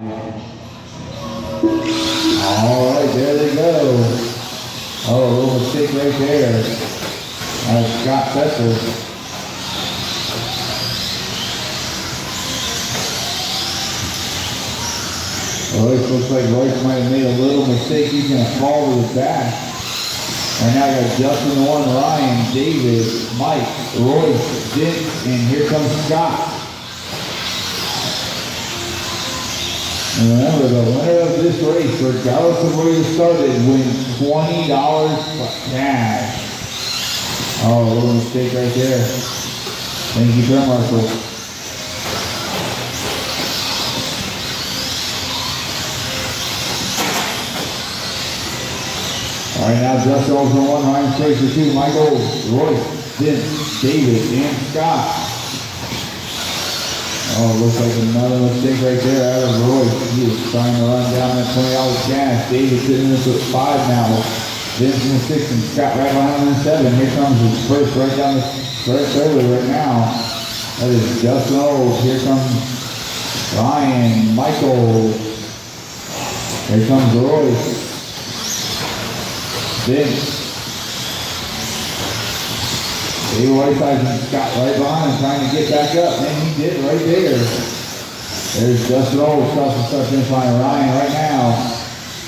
All right, there they go. Oh, a little mistake right there. Uh, Scott Fetzer. Royce looks like Royce might have made a little mistake. He's gonna fall to the back. And now I got Justin one, Ryan, David, Mike, Royce, Dick, and here comes Scott. And remember, the winner of this race, regardless of where you started, wins twenty dollars cash. Oh, a little mistake right there. Thank you, Turn Marshal. All right, now Justin over one, Ryan Fraser two, Michael, Royce, Vince, David, and Scott. Oh, looks like another mistake right there out of Royce. He was trying to run down that twenty dollars gas. David sitting this with five now. Vince in the six and Scott right behind him in seven. Here comes his first right down the first early right now. That is Justin Old. Here comes Ryan, Michael. Here comes Royce. Vince. David Whiteside Scott right behind him trying to get back up. And he did right there. There's Justin Old crossing finish line. Ryan right now.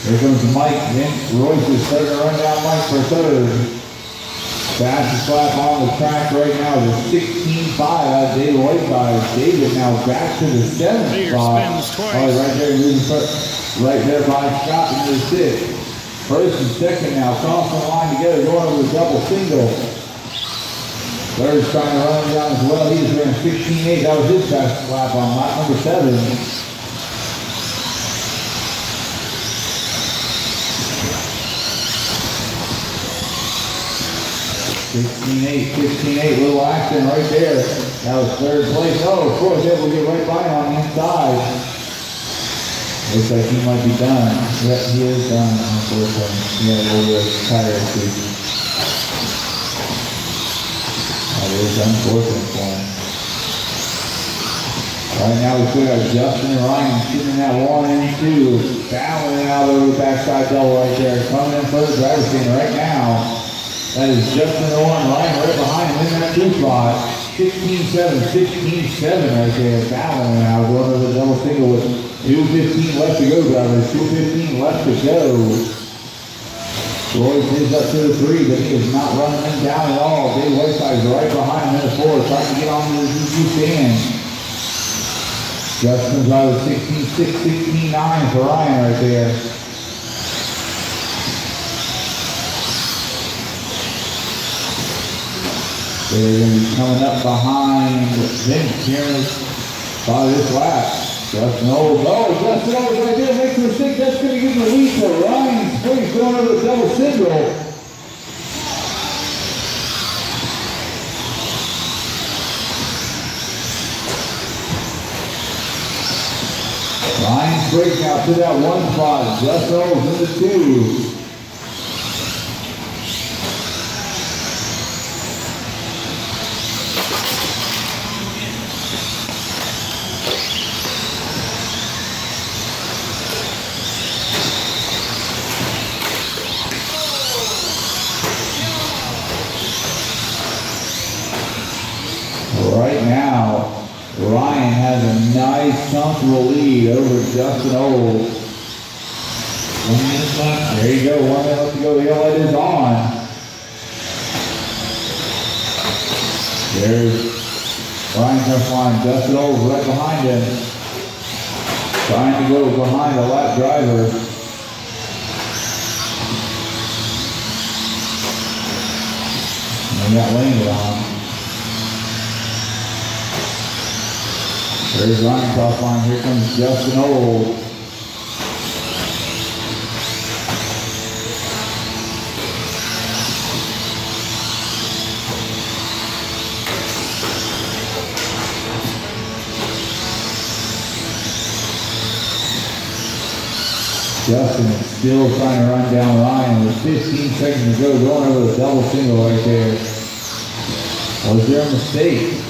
Here comes Mike. Vince Royce is starting to run down Mike for third. Fastest lap on the track right now is 16.5 out of David Whiteside. David now back to the seventh spot. Oh, right there, losing. Right there by Scott in the sixth. First and second now, crossing the line together, going over the double single. Third's trying to run down as well. He's running 16.8. That was his fastest lap on lap number seven. Sixteen eight, sixteen eight, little action right there. That was third place. Oh, of course, able to get right by him on the inside. Looks like he might be done. Yeah, he is done, unfortunately. Had a little bit of That is unfortunate for him. Right now we still got Justin Ryan in that one and two, battling out over the backside double right there, coming in for the driver's seat right now. That is Justin the one, Ryan right behind him in that two spot. 16-7, 16-7 right there, battling out, going over the double single with 2.15 left to go, drivers, 2.15 left to go. Royce is up to the three, but he is not running them down at all. Dave Whiteside's right behind him in the four, trying to get on the ZZ stand. Justin's out of 16-6, 16-9 for Ryan right there. They're going to be coming up behind Vince here by this lap. Justin Owens, oh, Justin Owens right there makes a mistake. That's going to give the lead to Ryan Springs now to that one spot. Owens in the two. Right now, Ryan has a nice comfortable lead over Justin Old. One minute left. There you go, one minute left to go. The light is on. There's Ryan comes line. Justin Old right behind him. Trying to go behind the lap driver. And got landed on. There's Ryan top line. Here comes Justin Old. Justin is still trying to run down Ryan with 15 seconds to go, going over the double single right there. Was there a mistake?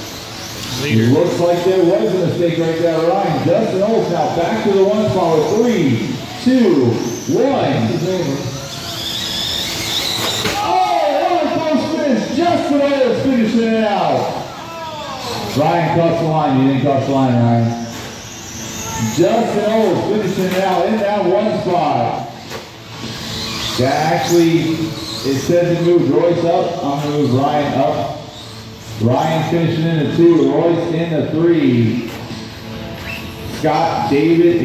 Leader. Looks like there was a mistake right there, Ryan. Justin Olds now back to the one spot with three, two, one. Oh. Justin Olds finishing it out. Ryan crossed the line. You didn't cross the line, Ryan. Justin Olds finishing it out in that one spot. That actually, it says it moved Royce up. I'm gonna move Ryan up. Ryan finishing in the two, Royce in the three. Scott, David,